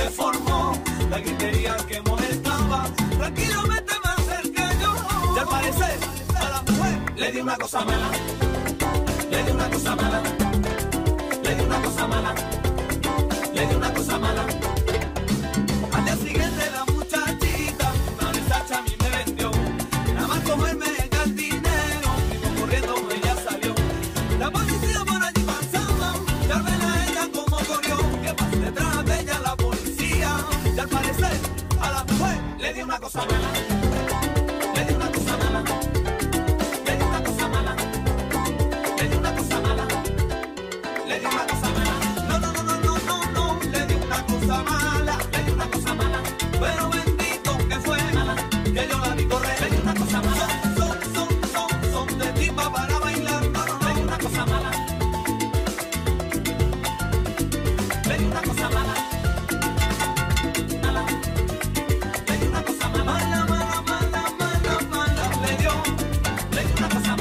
se formó, la gritería que molestaba, tranquilamente me acerqué yo. Y al parecer, a la mujer le di una cosa mala, le di una cosa mala, le di una cosa mala. al parecer a la mujer le dio una cosa mala. Let's